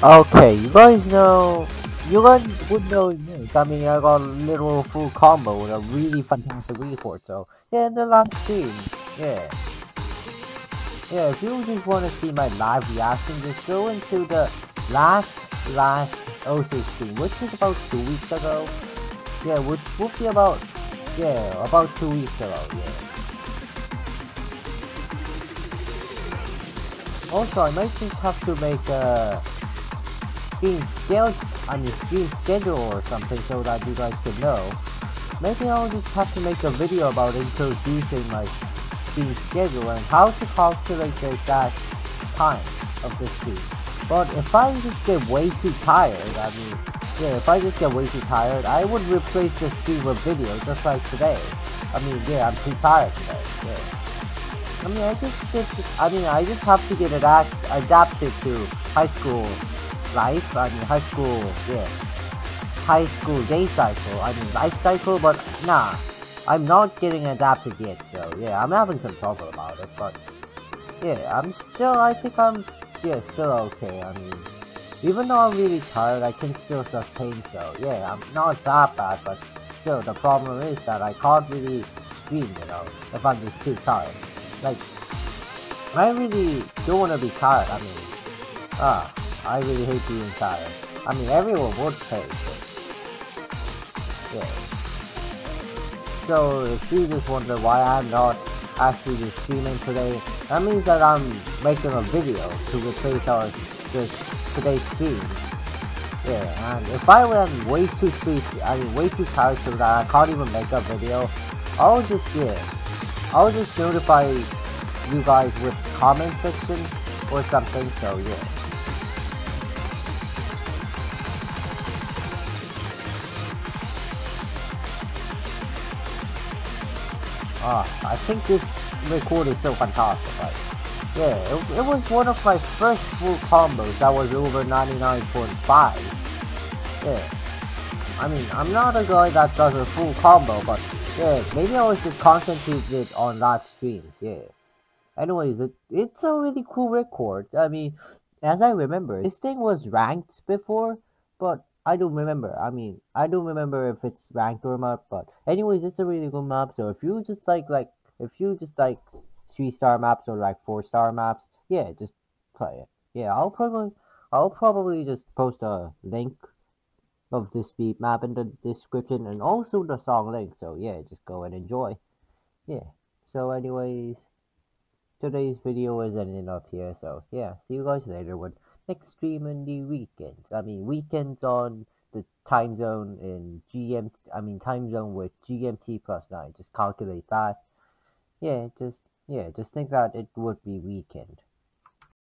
Okay, you guys know, you guys would know this. I mean, I got a little full combo with a really fantastic report. So, yeah, in the last stream, yeah. Yeah, if you just want to see my live reaction, just go into the last, last OC stream, which is about two weeks ago. Yeah, which would be about, yeah, about two weeks ago, yeah. Also, I might just have to make a stream schedule, on your stream schedule or something so that you guys can know. Maybe I'll just have to make a video about introducing my stream schedule and how to calculate the exact time of the stream. But if I just get way too tired, I mean, yeah, if I just get way too tired, I would replace the stream with video just like today. I mean, yeah, I'm too tired today, yeah. I mean, I just, just I mean, I just have to get adapt, adapted to high school life, I mean high school, yeah, high school day cycle, I mean life cycle, but nah, I'm not getting adapted yet, so yeah, I'm having some trouble about it, but yeah, I'm still, I think I'm, yeah, still okay, I mean, even though I'm really tired, I can still sustain, so yeah, I'm not that bad, but still, the problem is that I can't really stream, you know, if I'm just too tired, like, I really don't want to be tired, I mean, ah, I really hate being tired. I mean, everyone would pay, but... Yeah. So, if you just wonder why I'm not actually streaming today, that means that I'm making a video to replace our this today's stream. Yeah, and if I am way too sleepy, I mean way too tired so that I can't even make a video, I'll just, yeah, I'll just notify you guys with comment section or something, so yeah. Ah, I think this record is so fantastic. Like, yeah, it, it was one of my first full combos that was over 99.5. Yeah. I mean, I'm not a guy that does a full combo, but yeah, maybe I was just concentrated on that stream. Yeah. Anyways, it, it's a really cool record. I mean, as I remember, this thing was ranked before, but I don't remember. I mean, I don't remember if it's ranked or not, but anyways, it's a really good map. So if you just like like if you just like three star maps or like four star maps, yeah, just play it. Yeah, I'll probably I'll probably just post a link of this beat map in the description and also the song link. So yeah, just go and enjoy. Yeah. So anyways, today's video is ending up here. So yeah, see you guys later extremely weekends. I mean weekends on the time zone in GMT. I mean time zone with GMT plus nine. Just calculate that. Yeah, just yeah, just think that it would be weekend.